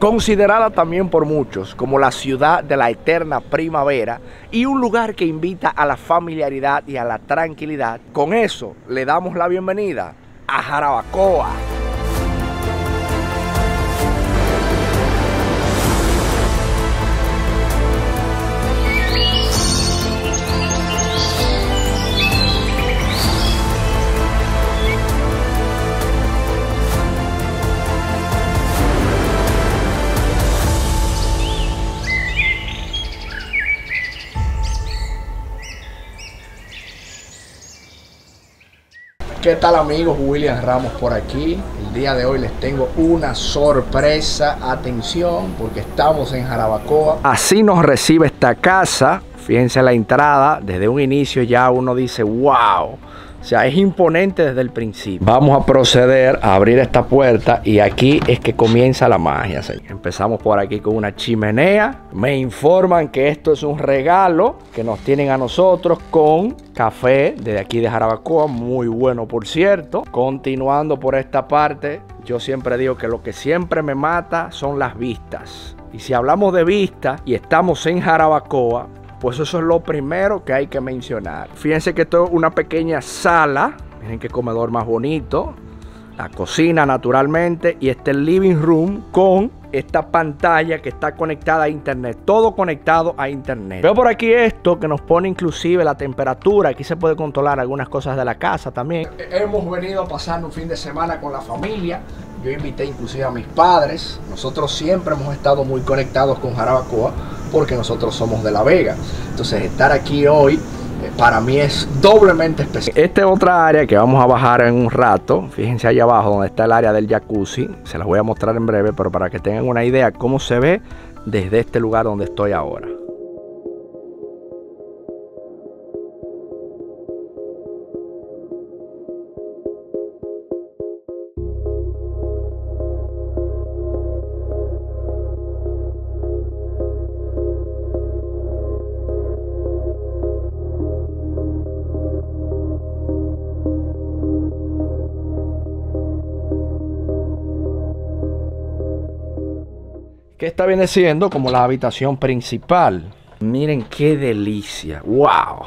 considerada también por muchos como la ciudad de la eterna primavera y un lugar que invita a la familiaridad y a la tranquilidad. Con eso le damos la bienvenida a Jarabacoa. ¿Qué tal amigos? William Ramos por aquí. El día de hoy les tengo una sorpresa. Atención, porque estamos en Jarabacoa. Así nos recibe esta casa. Fíjense la entrada. Desde un inicio ya uno dice, wow o sea, es imponente desde el principio. Vamos a proceder a abrir esta puerta y aquí es que comienza la magia. Empezamos por aquí con una chimenea. Me informan que esto es un regalo que nos tienen a nosotros con café desde aquí de Jarabacoa. Muy bueno, por cierto. Continuando por esta parte, yo siempre digo que lo que siempre me mata son las vistas. Y si hablamos de vistas y estamos en Jarabacoa, pues eso es lo primero que hay que mencionar. Fíjense que esto es una pequeña sala. Miren qué comedor más bonito. La cocina naturalmente y este living room con esta pantalla que está conectada a internet, todo conectado a internet. Veo por aquí esto que nos pone inclusive la temperatura, aquí se puede controlar algunas cosas de la casa también. Hemos venido a pasar un fin de semana con la familia, yo invité inclusive a mis padres, nosotros siempre hemos estado muy conectados con Jarabacoa porque nosotros somos de La Vega. Entonces estar aquí hoy eh, para mí es doblemente especial. Esta es otra área que vamos a bajar en un rato. Fíjense allá abajo donde está el área del jacuzzi. Se las voy a mostrar en breve, pero para que tengan una idea cómo se ve desde este lugar donde estoy ahora. Que está viene siendo como la habitación principal. Miren qué delicia, wow.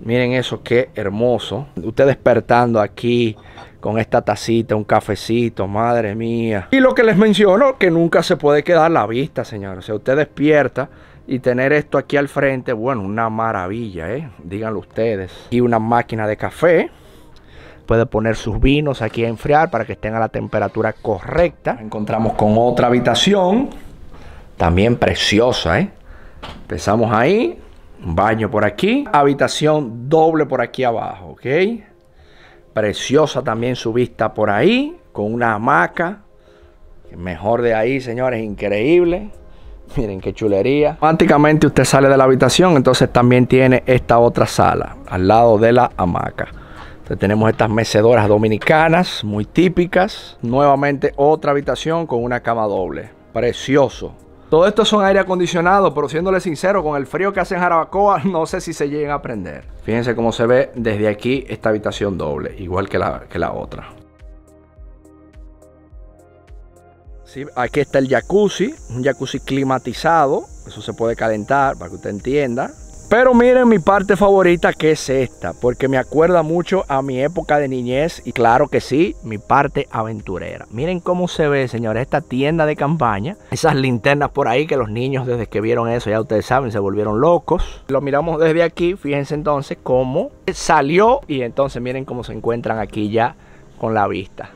Miren eso, qué hermoso. Usted despertando aquí con esta tacita, un cafecito, madre mía. Y lo que les menciono, que nunca se puede quedar la vista, señor. O sea, usted despierta y tener esto aquí al frente, bueno, una maravilla, ¿eh? Díganlo ustedes. Y una máquina de café. Puede poner sus vinos aquí a enfriar para que estén a la temperatura correcta. Encontramos con otra habitación, también preciosa, ¿eh? Empezamos ahí, baño por aquí, habitación doble por aquí abajo, ¿ok? Preciosa también su vista por ahí, con una hamaca. Mejor de ahí, señores, increíble. Miren qué chulería. Automáticamente usted sale de la habitación, entonces también tiene esta otra sala al lado de la hamaca tenemos estas mecedoras dominicanas muy típicas. Nuevamente otra habitación con una cama doble. Precioso. Todo esto son aire acondicionado, pero siéndole sincero, con el frío que hace en Jarabacoa, no sé si se lleguen a prender. Fíjense cómo se ve desde aquí esta habitación doble, igual que la, que la otra. Aquí está el jacuzzi, un jacuzzi climatizado. Eso se puede calentar para que usted entienda. Pero miren mi parte favorita que es esta, porque me acuerda mucho a mi época de niñez y claro que sí, mi parte aventurera. Miren cómo se ve, señores, esta tienda de campaña, esas linternas por ahí que los niños desde que vieron eso, ya ustedes saben, se volvieron locos. Lo miramos desde aquí, fíjense entonces cómo salió y entonces miren cómo se encuentran aquí ya con la vista.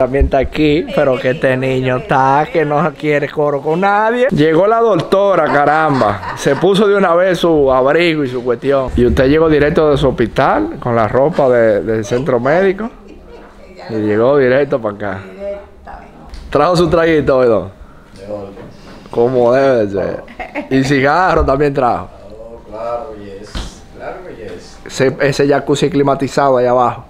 También está aquí, pero que este niño está, que no quiere coro con nadie. Llegó la doctora, caramba. Se puso de una vez su abrigo y su cuestión. Y usted llegó directo de su hospital con la ropa del centro médico. Y llegó directo para acá. Trajo su traguito, ¿verdad? Como debe ser. Y cigarro también trajo. claro, yes. Claro que yes. Ese, ese jacuzzi climatizado allá abajo.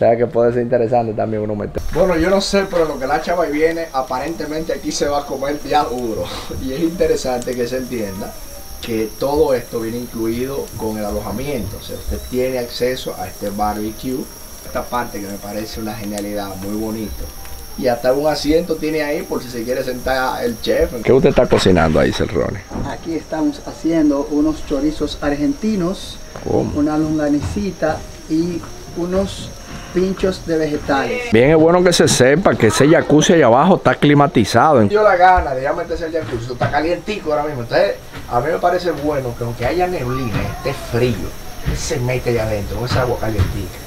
O sea que puede ser interesante también uno meter. Bueno, yo no sé, pero lo que la chava viene, aparentemente aquí se va a comer ya duro. Y es interesante que se entienda que todo esto viene incluido con el alojamiento. O sea, usted tiene acceso a este barbecue. Esta parte que me parece una genialidad, muy bonito. Y hasta un asiento tiene ahí por si se quiere sentar el chef. ¿Qué usted está cocinando ahí, Cerrone? Aquí estamos haciendo unos chorizos argentinos, ¿Cómo? una longanicita y unos pinchos de vegetales. Bien, es bueno que se sepa que ese jacuzzi allá abajo está climatizado. Yo la gana de ya meterse el jacuzzi, está calientico ahora mismo. Entonces, a mí me parece bueno que aunque haya neblina, esté frío, se mete allá adentro con esa agua calientica.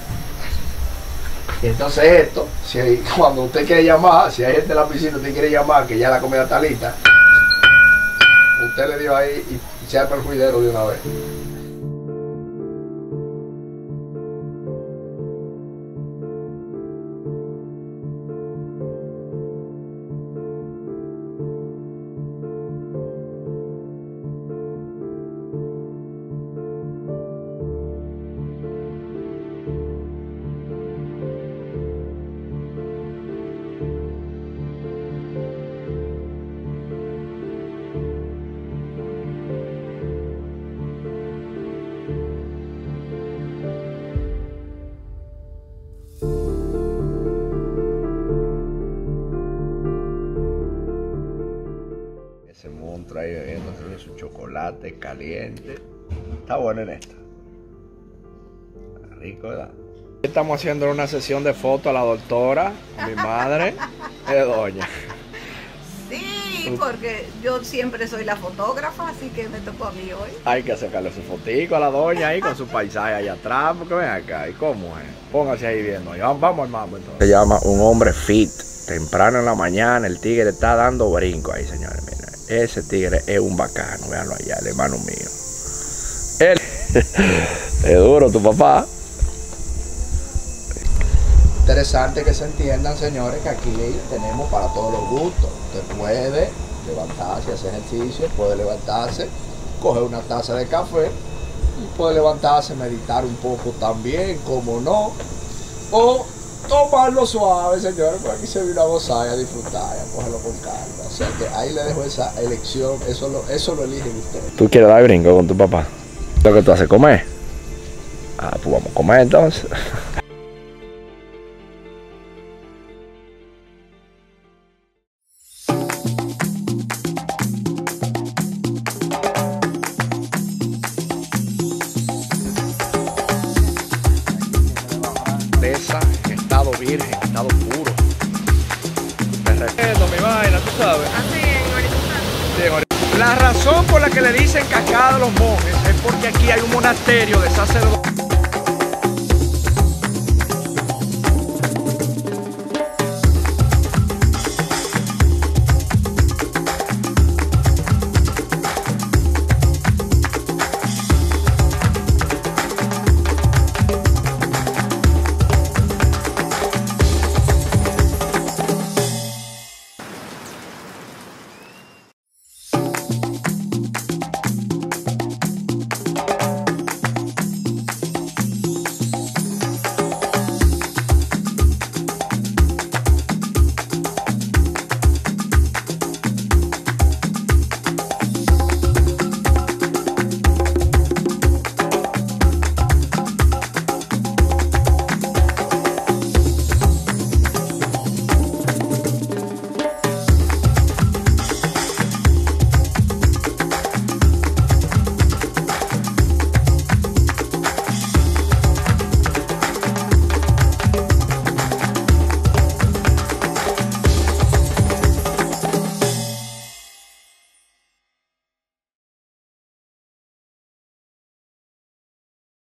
Y entonces esto, si hay- cuando usted quiere llamar, si hay gente en la piscina, usted quiere llamar, que ya la comida está lista, usted le dio ahí y se el juidero de una vez. Ese monstruo ahí bebiéndose su chocolate caliente. Está bueno en esto. Está rico, ¿verdad? Estamos haciendo una sesión de fotos a la doctora, a mi madre, de doña. Sí, porque yo siempre soy la fotógrafa, así que me tocó a mí hoy. Hay que sacarle su fotico a la doña ahí con su paisaje allá atrás, porque ven acá, ¿y cómo es? Póngase ahí viendo. Vamos, vamos al mambo entonces. Se llama un hombre fit. Temprano en la mañana el tigre está dando brinco ahí, señores. Miren, ese tigre es un bacano, véanlo allá, el hermano mío. Él es duro tu papá. Interesante que se entiendan, señores, que aquí tenemos para todos los gustos. Usted puede levantarse, hacer ejercicio, puede levantarse, coger una taza de café y puede levantarse, meditar un poco también, como no. O tomarlo suave, señores, porque aquí se vino a gozar y a disfrutar y a cogerlo con calma. O sea que ahí le dejo esa elección, eso lo, eso lo eligen ustedes. ¿Tú quieres dar brinco con tu papá? ¿Lo que tú haces comer? Ah, pues vamos a comer entonces. que le dicen cascada de los monjes es porque aquí hay un monasterio de sacerdotes.